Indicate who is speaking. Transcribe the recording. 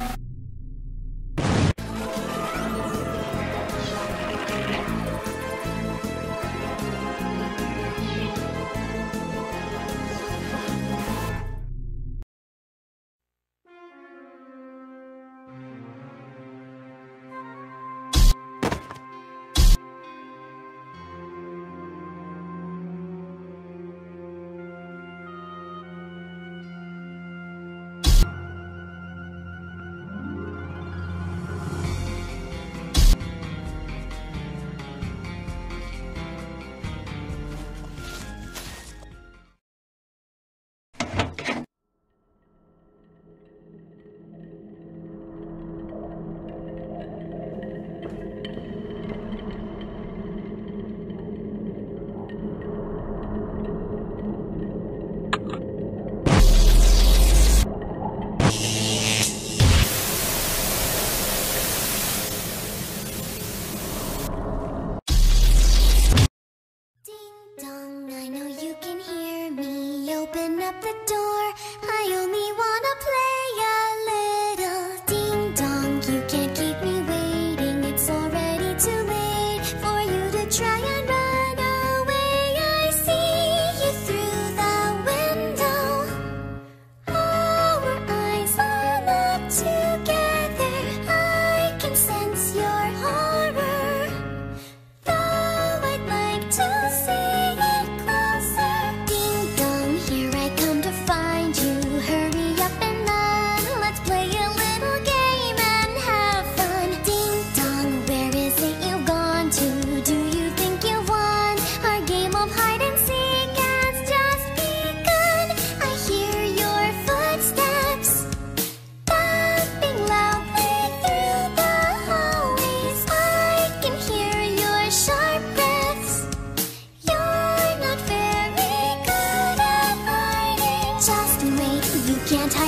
Speaker 1: you open up the door. I only wanna play.